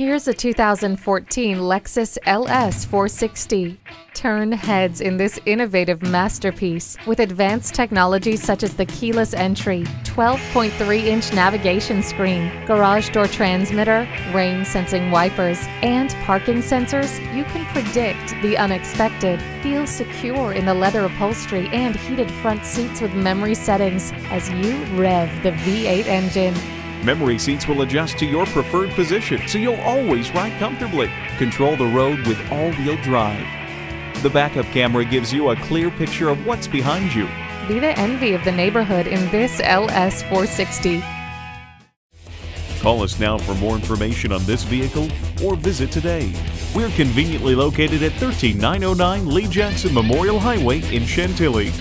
Here's a 2014 Lexus LS 460. Turn heads in this innovative masterpiece with advanced technology such as the keyless entry, 12.3 inch navigation screen, garage door transmitter, rain sensing wipers, and parking sensors. You can predict the unexpected. Feel secure in the leather upholstery and heated front seats with memory settings as you rev the V8 engine. Memory seats will adjust to your preferred position so you'll always ride comfortably. Control the road with all wheel drive. The backup camera gives you a clear picture of what's behind you. Be the envy of the neighborhood in this LS 460. Call us now for more information on this vehicle or visit today. We're conveniently located at 13909 Lee Jackson Memorial Highway in Chantilly.